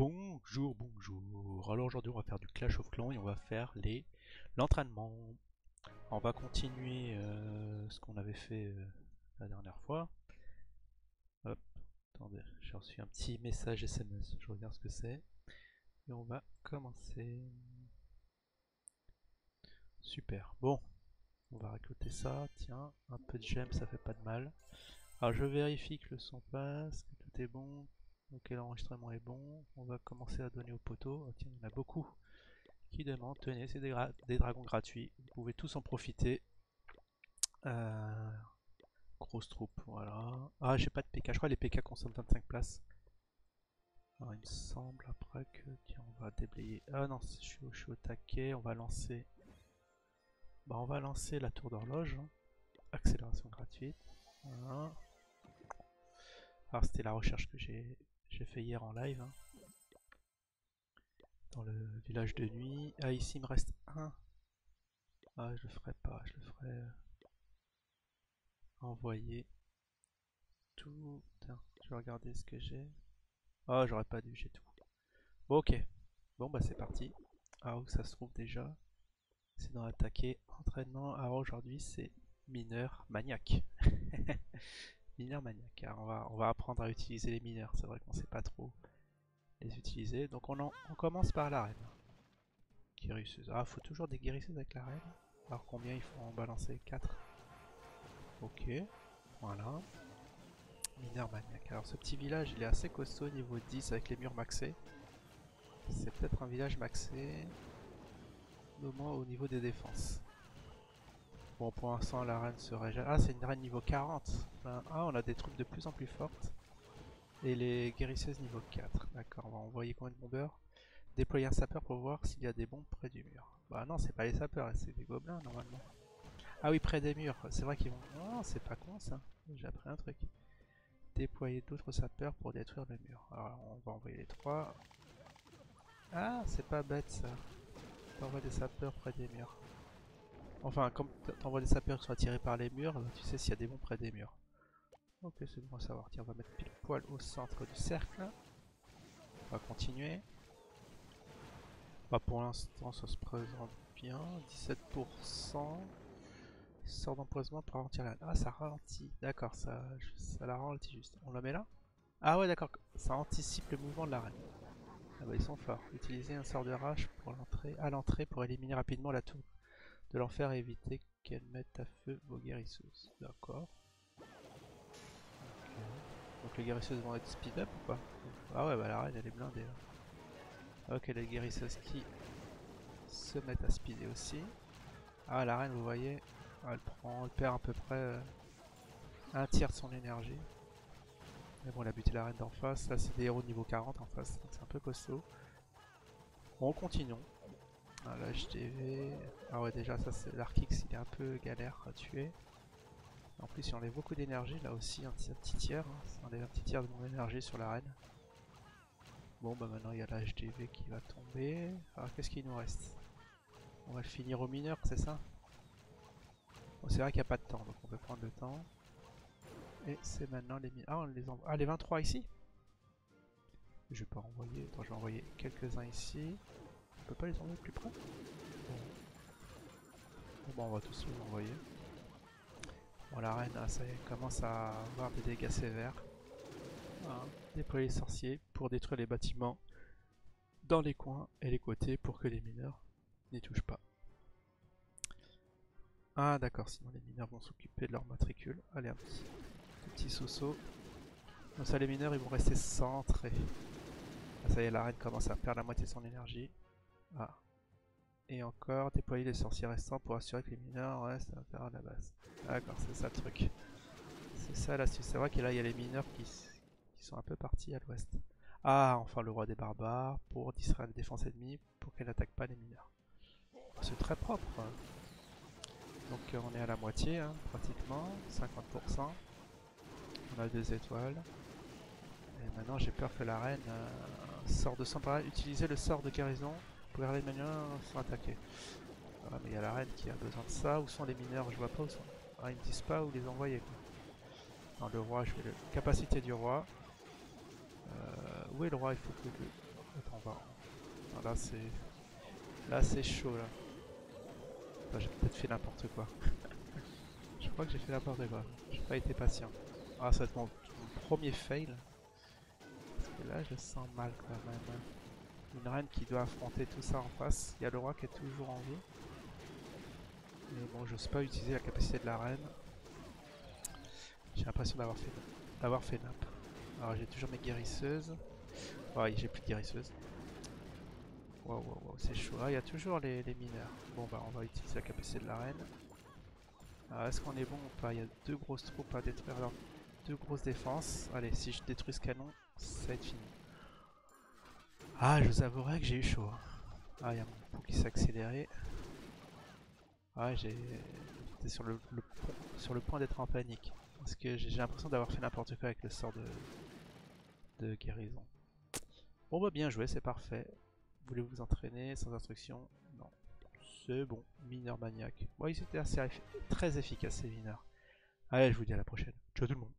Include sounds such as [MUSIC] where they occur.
Bonjour, bonjour. Alors aujourd'hui on va faire du Clash of Clans et on va faire les l'entraînement. On va continuer euh, ce qu'on avait fait euh, la dernière fois. Hop, attendez, j'ai reçu un petit message SMS, je regarde ce que c'est. Et on va commencer. Super, bon, on va récolter ça, tiens, un peu de gemmes ça fait pas de mal. Alors je vérifie que le son passe, que tout est bon, Ok, l'enregistrement est bon. On va commencer à donner au poteau. Oh, tiens, il y en a beaucoup qui demandent. Tenez, c'est des, dragons gratuits. Vous pouvez tous en profiter. Euh, grosse troupe, voilà. Ah, j'ai pas de PK. Je crois que les PK consomment 25 places. Alors, il me semble après que... Tiens, on va déblayer. Ah non, je suis, au taquet. On va lancer... Bah, on va lancer la tour d'horloge. Accélération gratuite. Voilà. Alors c'était la recherche que j'ai fait hier en live. Hein. Dans le village de nuit. Ah, ici il me reste un. Ah, je le ferai pas. Je le ferai euh, envoyer tout. je vais regarder ce que j'ai. Ah, j'aurais pas dû, j'ai tout. Ok. Bon, bah c'est parti. Ah, où ça se trouve déjà? C'est dans attaquer. Entraînement. Alors aujourd'hui, c'est mineur maniaque. [LAUGHS] mineur maniaque. on, va, on va apprendre à utiliser les mineurs. C'est vrai qu'on sait pas trop les utiliser. Donc on, on commence par la reine. Guérisseuse. Ah, faut toujours des guérisseuses avec la reine. Alors combien il faut en balancer? 4. Ok. Voilà. Mineur maniaque. Alors ce petit village, il est assez costaud niveau 10 avec les murs maxés. C'est peut-être un village maxé. Au moins au niveau des défenses. Bon, pour l'instant, la reine serait... Ah, c'est une reine niveau 40. Ben, ah, on a des troupes de plus en plus fortes. Et les guérisseuses niveau 4. D'accord, on va envoyer combien de bombeurs? Déployer un sapeur pour voir s'il y a des bombes près du mur. Bah non, c'est pas les sapeurs, c'est des gobelins normalement. Ah oui, près des murs. C'est vrai qu'ils vont... Oh, c'est pas con ça. J'ai appris un truc. Déployer d'autres sapeurs pour détruire le mur. Alors, on va envoyer les trois. Ah, c'est pas bête ça. On envoie des sapeurs près des murs. Enfin, quand t'envoies des sapeurs qui sont attirés par les murs, tu sais s'il y a des bons près des murs. Ok, c'est bon à savoir. Tiens, on va mettre pile poil au centre du cercle. On va continuer. Bah, pour l'instant, ça se présente bien. 17%. Sort d'empoisonnement pour ralentir la... Ah, ça ralentit. D'accord, ça, ça la ralentit juste. On la met là? Ah ouais, d'accord. Ça anticipe le mouvement de la reine. Ah bah, ils sont forts. Utilisez un sort de rage pour l'entrée, à l'entrée pour éliminer rapidement la tour de l'enfer et éviter qu'elle mette à feu vos guérisseuses. D'accord. Donc les guérisseuses vont être speed up ou pas? Ah ouais bah la reine elle est blindée là. Ok les guérisseuses qui se mettent à speeder aussi. Ah la reine vous voyez, elle prend, elle perd à peu près euh, un tiers de son énergie. Mais bon elle a buté la reine d'en face, là c'est des héros niveau 40 en face, donc c'est un peu costaud. Bon continuons. Ah, HTV. Ah ouais déjà ça c'est l'Arkix il est un peu galère à tuer. En plus il enlève beaucoup d'énergie là aussi un, petit tiers. Hein. Ça enlève un petit tiers de mon énergie sur la reine. Bon bah maintenant il y a la HDV qui va tomber. Alors qu'est-ce qu'il nous reste? On va le finir au mineur c'est ça? Bon c'est vrai qu'il n'y a pas de temps donc on peut prendre le temps. Et c'est maintenant les mineurs. Ah on les envoie. Ah les 23 ici? Je vais pas envoyer. Attends je vais envoyer quelques-uns ici peut pas les envoyer plus près bon. bon. on va tous les envoyer. Bon la reine ah, ça commence à avoir des dégâts sévères. Déployer les sorciers pour détruire les bâtiments dans les coins et les côtés pour que les mineurs n'y touchent pas. Ah d'accord, sinon les mineurs vont s'occuper de leur matricule. Allez un petit, un petit. Comme ça les mineurs ils vont rester centrés. Ah, ça y est, la reine commence à perdre la moitié de son énergie. Ah. Et encore, déployer les sorciers restants pour assurer que les mineurs restent à l'intérieur de la base. D'accord, c'est ça le truc. C'est ça l'astuce. C'est vrai que là, il y a les mineurs qui, sont un peu partis à l'ouest. Ah, enfin le roi des barbares pour distraire les défenses ennemies pour qu'elle n'attaque pas les mineurs. C'est très propre. Donc euh, on est à la moitié, hein, pratiquement, 50%. On a deux étoiles. Et maintenant j'ai peur que la reine euh, sorte de son pareil. Utilisez le sort de guérison pour les mineurs sont attaqués. Ah, mais il y a la reine qui a besoin de ça. Où sont les mineurs? Je vois pas où sont. Ah, ils me disent pas où les envoyer. Quoi. le roi, je vais le. Capacité du roi. Euh, où est le roi? Il faut que Attends, on va... Là c'est... Là c'est chaud là. j'ai peut-être fait n'importe quoi. [LAUGHS] je crois que j'ai fait n'importe quoi. J'ai pas été patient. Ah ça va être mon, premier fail. Parce que là je sens mal quand même. Une reine qui doit affronter tout ça en face. Il y a le roi qui est toujours en vie. Mais bon, j'ose pas utiliser la capacité de la reine. J'ai l'impression d'avoir fait, d'avoir fait nap. Alors j'ai toujours mes guérisseuses. Ouais, j'ai plus de guérisseuses. Waouh, waouh, wow, c'est chaud. Ah, il y a toujours les, mineurs. Bon, bah, on va utiliser la capacité de la reine. Alors, est-ce qu'on est bon ou pas? Il y a deux grosses troupes à détruire. Deux grosses défenses. Allez, si je détruis ce canon, ça va être fini. Ah, je vous avouerai que j'ai eu chaud. Ah, il y a mon coup qui s'est accéléré. Ah. J'étais sur le, sur le point d'être en panique. Parce que j'ai l'impression d'avoir fait n'importe quoi avec le sort de, de guérison. Bon bah bien joué, c'est parfait. Voulez-vous vous entraîner sans instruction? Non. C'est bon, mineur maniaque. Étaient assez très efficaces ces mineurs. Allez, je vous dis à la prochaine. Ciao tout le monde